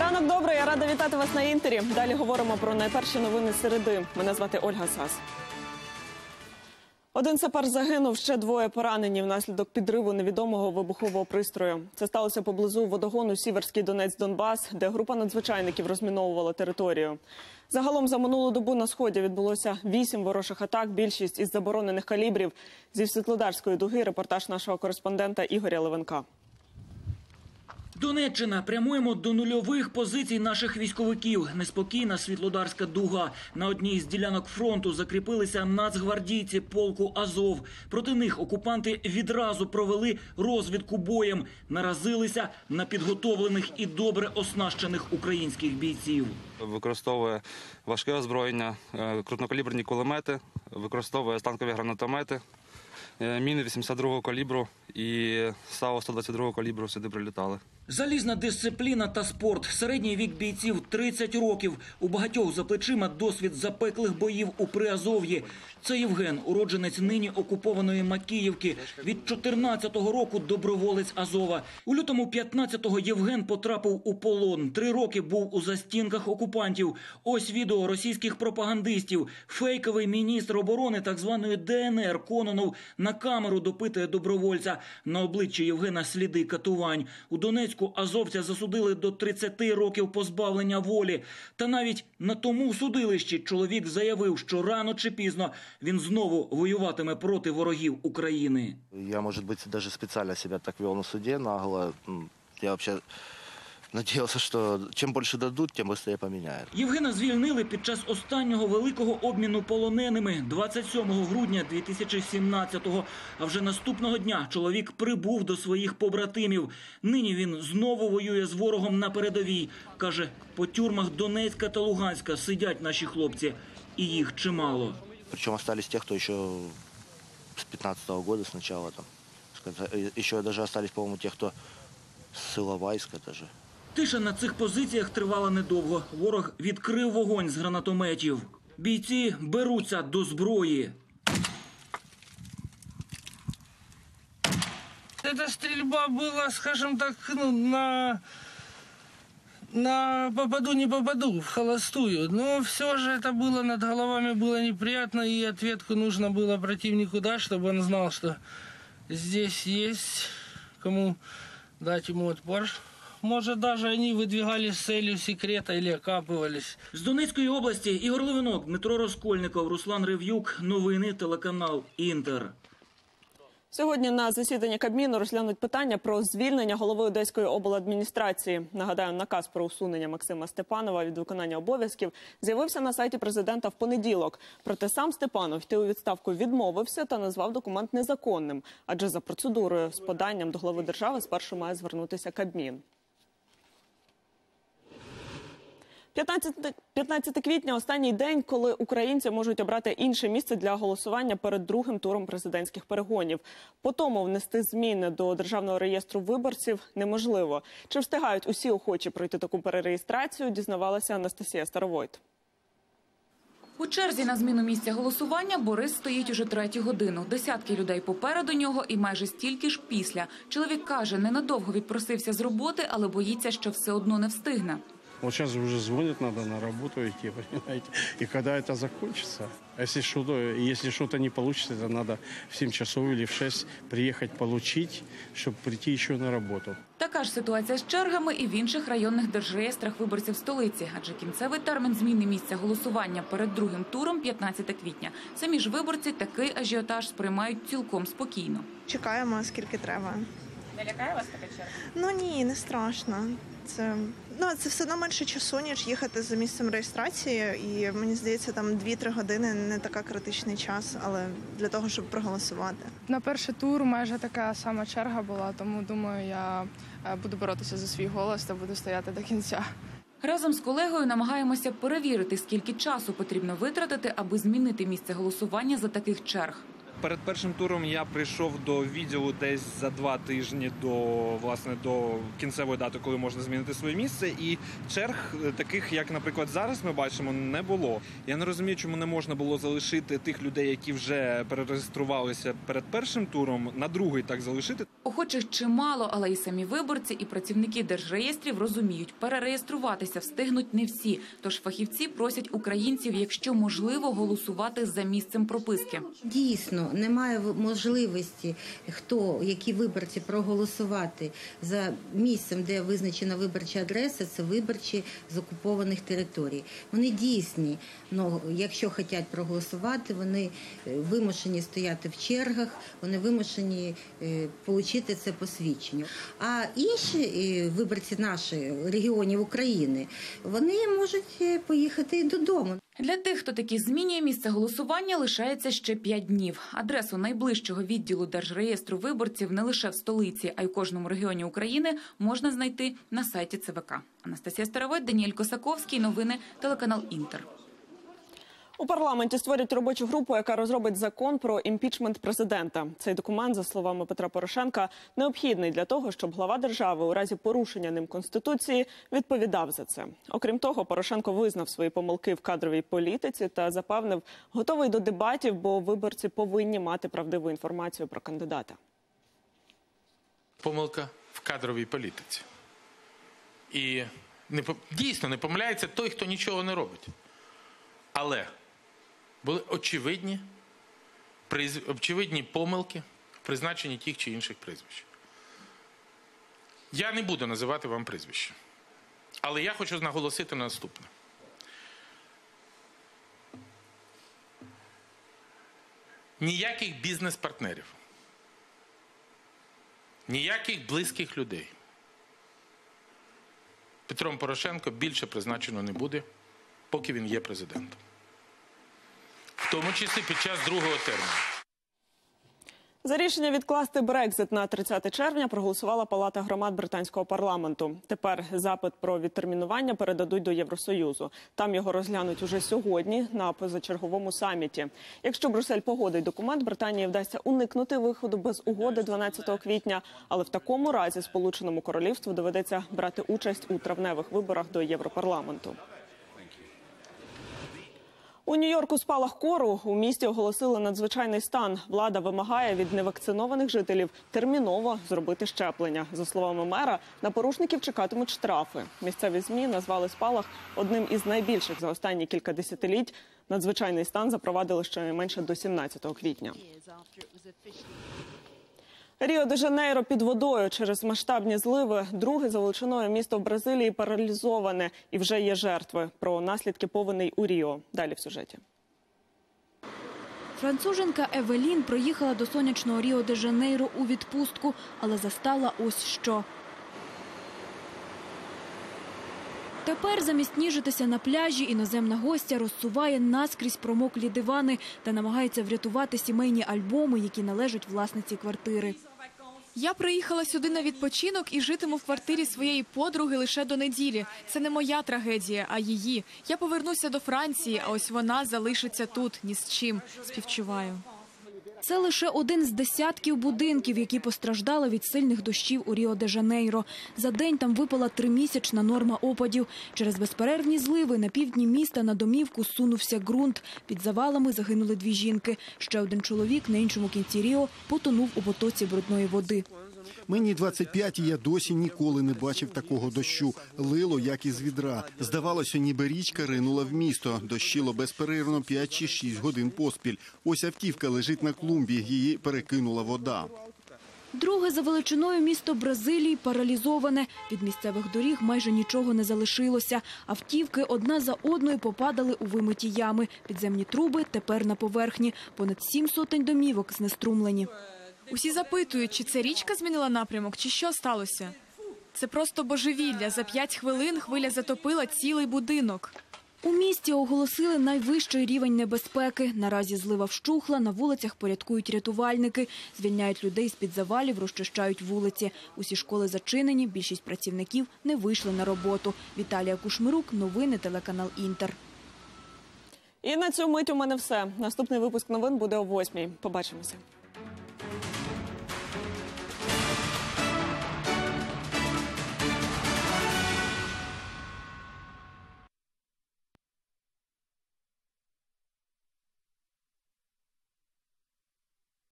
Ранок добрий, я рада вітати вас на інтері. Далі говоримо про найперші новини середи. Мене звати Ольга Сас. Один сапар загинув, ще двоє поранені внаслідок підриву невідомого вибухового пристрою. Це сталося поблизу водогону Сіверський Донець Донбас, де група надзвичайників розміновувала територію. Загалом за минулу добу на сході відбулося вісім ворожих атак. Більшість із заборонених калібрів зі Світлодарської дуги. Репортаж нашого кореспондента Ігоря Левенка. Донеччина прямуємо до нульових позицій наших військовиків. Неспокійна світлодарська дуга. На одній з ділянок фронту закріпилися нацгвардійці полку Азов. Проти них окупанти відразу провели розвідку боєм, наразилися на підготовлених і добре оснащених українських бійців. Використовує важке озброєння, е, крупнокаліберні кулемети, використовує станкові гранатомети, міни 82-го калібру і САУ 122-го калібру сюди прилітали. Залізна дисципліна та спорт. Середній вік бійців 30 років. У багатьох за плечима досвід запеклих боїв у Приазов'ї. Це Євген, уродженець нині окупованої Макіївки. Від 14-го року доброволець Азова. У лютому 15-го Євген потрапив у полон. Три роки був у застінках окупантів. Ось відео російських пропагандистів. Фейковий міністр оборони так званої ДНР Кононов на камеру допитує добровольця. На обличчі Євгена сліди катувань. У Донецьку азовця засудили до 30 років позбавлення волі. Та навіть на тому судилищі чоловік заявив, що рано чи пізно він знову воюватиме проти ворогів України. Я, может быть, даже специально себя так вел на суде нагло. Я вообще надеялся, что чем больше дадут, тем быстрее поменяют. Євгена звільнили під час останнього великого обміну полоненими 27 грудня 2017-го. А вже наступного дня чоловік прибув до своїх побратимів. Нині він знову воює з ворогом на передовій. Каже, по тюрмах Донецька та Луганська сидять наші хлопці, і їх чимало. Причем остались те, кто еще с 15 года сначала там. э, Еще даже остались, по-моему, те, кто с Иловайска даже. Тиша на цих позиціях тривала недовго. Ворог відкрив вогонь з гранатометів. Бійці беруться до зброї. Эта стрельба была, скажем так, ну, на, на попаду не попаду, в холостую. Но все же это было над головами, было неприятно, и ответку нужно было противнику дать, чтобы он знал, что здесь есть кому дать ему отпор. Может, даже они выдвигались с целью секрета или окапывались. З Донецької області Ігор Левинок, Дмитро Розкольников, Руслан Рев'юк. Новини телеканал Інтер. Сьогодні на засіданні Кабміну розглянуть питання про звільнення голови Одеської обладміністрації. Нагадаю, наказ про усунення Максима Степанова від виконання обов'язків з'явився на сайті президента в понеділок. Проте сам Степанов йти у відставку відмовився та назвав документ незаконним. Адже за процедурою з поданням до голови держави спершу має звернутися Кабмін. 15, 15 квітня останній день, коли українці можуть обрати інше місце для голосування перед другим туром президентських перегонів. По тому внести зміни до державного реєстру виборців неможливо. Чи встигають усі охочі пройти таку перереєстрацію? Дізнавалася Анастасія Старовойт. У черзі на зміну місця голосування Борис стоїть уже третю годину. Десятки людей попереду нього і майже стільки ж після. Чоловік каже, ненадовго відпросився з роботи, але боїться, що все одно не встигне. Вот сейчас уже звонят, надо на работу идти, понимаете. И когда это закончится? Если что-то, если что-то не получится, то надо в 7 часов или в 6 приехать получить, чтобы прийти еще на работу. Така ж ситуація з чергами і в інших районних держреєстрах виборців столиці, адже кінцевий термін зміни місця голосування перед другим туром 15 квітня. Самі ж виборці такий ажіотаж сприймають цілком спокійно. Чекаємо, скільки треба. Не лякає вас така черга? Ну ні, не страшно. Це ну це все одно менше часу, ніж їхати за місцем реєстрації. І мені здається, там 2-3 години не така критичний час, але для того, щоб проголосувати. На перший тур майже така сама черга була, тому думаю, я е, буду боротися за свій голос та буду стояти до кінця. Разом з колегою намагаємося перевірити, скільки часу потрібно витратити, аби змінити місце голосування за таких черг. Перед першим туром я прийшов до відділу десь за два тижні до власне до кінцевої дати, коли можна змінити своє місце. І черг е, таких, як, наприклад, зараз ми бачимо, не було. Я не розумію, чому не можна було залишити тих людей, які вже перереєструвалися перед першим туром, на другий так залишити. Охочих чимало, але і самі виборці, і працівники держреєстрів розуміють, перереєструватися встигнуть не всі. Тож фахівці просять українців, якщо можливо, голосувати за місцем прописки. Дійсно, немає можливості, хто, які виборці проголосувати за місцем, де визначена виборча адреса, це виборчі з окупованих територій. Вони дійсні, але якщо хочуть проголосувати, вони е, вимушені стояти в чергах, вони вимушені отримати це посвідчення. А інші е, виборці нашої регіонів України, вони можуть е, поїхати додому. Для тих, хто таки змінює місце голосування, лишається ще п'ять днів. Адресу найближчого відділу держреєстру виборців не лише в столиці, а й у кожному регіоні України можна знайти на сайті ЦВК. Анастасія Старовой, Даніель Косаковський. Новини телеканал Інтер. У парламенті створять робочу групу, яка розробить закон про імпічмент президента. Цей документ, за словами Петра Порошенка, необхідний для того, щоб глава держави у разі порушення ним конституції відповідав за це. Окрім того, Порошенко визнав свої помилки в кадровій політиці та запевнив, готовий до дебатів, бо виборці повинні мати правдиву інформацію про кандидата. помилка в кадровій політиці. І не, дійсно не помиляється той, хто нічого не робить. Але були очевидні, очевидні помилки в призначенні тих чи інших прізвищ. Я не буду називати вам прізвища. Але я хочу наголосити на наступне. Ніяких бізнес-партнерів ніяких близьких людей. Петром Порошенко більше призначено не буде, поки він є президентом. Тому числі під час другого терміну. За рішення відкласти Брекзит на 30 червня проголосувала Палата громад британського парламенту. Тепер запит про відтермінування передадуть до Євросоюзу. Там його розглянуть уже сьогодні на позачерговому саміті. Якщо Брюссель погодить документ, Британії вдасться уникнути виходу без угоди 12 квітня. Але в такому разі Сполученому Королівству доведеться брати участь у травневих виборах до Європарламенту. У Нью-Йорку спалах кору у місті оголосили надзвичайний стан. Влада вимагає від невакцинованих жителів терміново зробити щеплення. За словами мера, на порушників чекатимуть штрафи. Місцеві змі назвали спалах одним із найбільших за останні кілька десятиліть. Надзвичайний стан запровадили щонайменше до 17 квітня. Ріо де Жанейро під водою через масштабні зливи. Друге за величиною місто в Бразилії паралізоване і вже є жертви. Про наслідки повеней у Ріо. Далі в сюжеті. Француженка Евелін приїхала до сонячного Ріо де Жанейро у відпустку, але застала ось що. Тепер замість ніжитися на пляжі іноземна гостя розсуває наскрізь промоклі дивани та намагається врятувати сімейні альбоми, які належать власниці квартири. Я приїхала сюди на відпочинок і житиму в квартирі своєї подруги лише до неділі. Це не моя трагедія, а її. Я повернуся до Франції, а ось вона залишиться тут ні з чим. Співчуваю. Це лише один з десятків будинків, які постраждали від сильних дощів у Ріо-де-Жанейро. За день там випала тримісячна норма опадів. Через безперервні зливи на півдні міста на домівку сунувся ґрунт. Під завалами загинули дві жінки. Ще один чоловік на іншому кінці Ріо потонув у потоці брудної води. Мені 25, і я досі ніколи не бачив такого дощу. Лило, як із відра. Здавалося, ніби річка ринула в місто. Дощило безперервно 5 чи 6 годин поспіль. Ось автівка лежить на клумбі, її перекинула вода. Друге за величиною місто Бразилії паралізоване. Від місцевих доріг майже нічого не залишилося. Автівки одна за одною попадали у вимиті ями. Підземні труби тепер на поверхні. Понад сім сотень домівок знеструмлені. Усі запитують, чи це річка змінила напрямок, чи що сталося. Це просто божевілля. За п'ять хвилин хвиля затопила цілий будинок. У місті оголосили найвищий рівень небезпеки. Наразі злива вщухла, на вулицях порядкують рятувальники. Звільняють людей з-під завалів, розчищають вулиці. Усі школи зачинені, більшість працівників не вийшли на роботу. Віталія Кушмирук, новини, телеканал «Інтер». І на цю мить у мене все. Наступний випуск новин буде о восьмій. Побачимося.